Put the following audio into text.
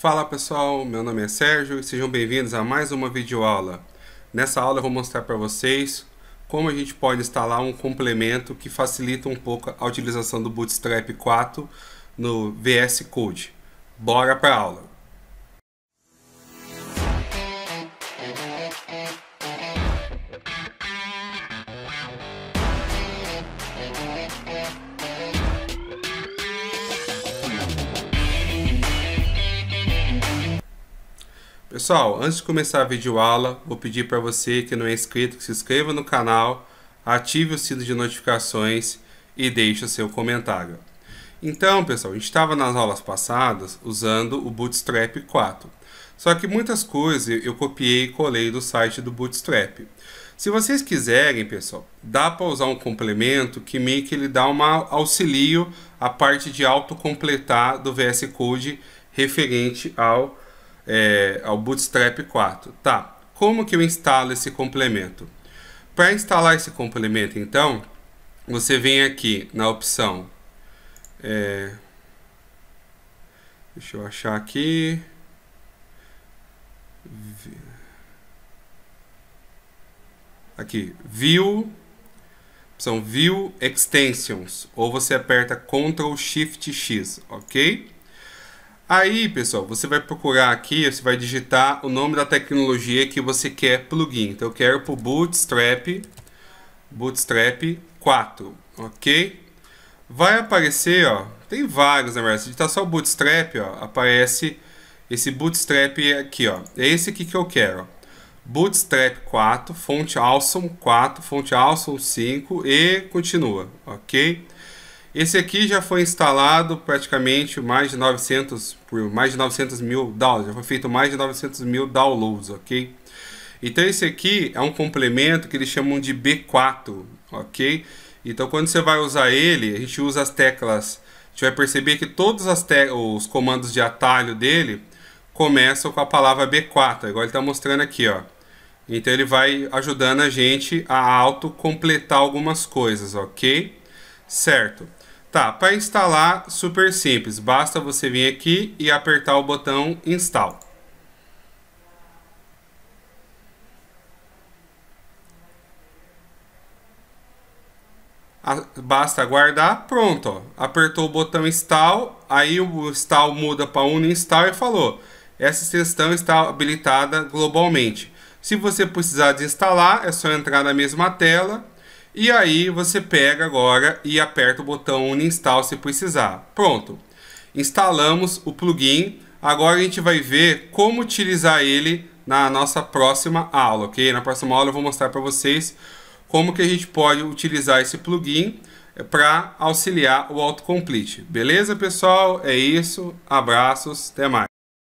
Fala pessoal, meu nome é Sérgio e sejam bem-vindos a mais uma videoaula. Nessa aula eu vou mostrar para vocês como a gente pode instalar um complemento que facilita um pouco a utilização do Bootstrap 4 no VS Code. Bora para a aula! Pessoal, antes de começar a videoaula, vou pedir para você que não é inscrito que se inscreva no canal, ative o sino de notificações e deixe o seu comentário. Então, pessoal, a gente estava nas aulas passadas usando o Bootstrap 4. Só que muitas coisas eu copiei e colei do site do Bootstrap. Se vocês quiserem, pessoal, dá para usar um complemento que meio que ele dá um auxílio à parte de autocompletar do VS Code referente ao é, ao Bootstrap 4. Tá, como que eu instalo esse complemento? Para instalar esse complemento, então, você vem aqui na opção... É, deixa eu achar aqui... Aqui, View, opção View Extensions, ou você aperta Ctrl Shift X, ok? Aí, pessoal, você vai procurar aqui, você vai digitar o nome da tecnologia que você quer plugin. Então, eu quero para o Bootstrap, Bootstrap 4, ok? Vai aparecer, ó, tem vários, na verdade. Se digitar só o Bootstrap, ó, aparece esse Bootstrap aqui, ó. É esse aqui que eu quero. Bootstrap 4, fonte Awesome 4, fonte Awesome 5 e continua, ok? Esse aqui já foi instalado praticamente mais de 900 por mais de 900 mil downloads, já foi feito mais de 900 mil downloads, ok? Então esse aqui é um complemento que eles chamam de B4, ok? Então quando você vai usar ele, a gente usa as teclas, a gente vai perceber que todos os comandos de atalho dele começam com a palavra B4, igual ele está mostrando aqui, ó. Então ele vai ajudando a gente a auto-completar algumas coisas, ok? Certo. Tá, para instalar, super simples. Basta você vir aqui e apertar o botão Install. Basta aguardar, pronto, ó. apertou o botão Install, aí o Install muda para Uninstall e falou, essa extensão está habilitada globalmente. Se você precisar desinstalar, é só entrar na mesma tela e aí você pega agora e aperta o botão uninstall se precisar. Pronto. Instalamos o plugin. Agora a gente vai ver como utilizar ele na nossa próxima aula, ok? Na próxima aula eu vou mostrar para vocês como que a gente pode utilizar esse plugin para auxiliar o autocomplete. Beleza, pessoal? É isso. Abraços. Até mais.